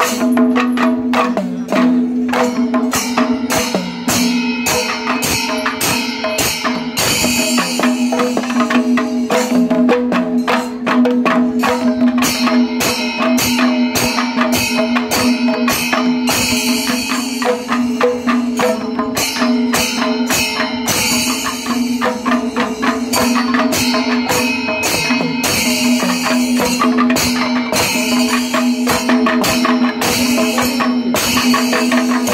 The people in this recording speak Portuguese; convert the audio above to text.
Música me.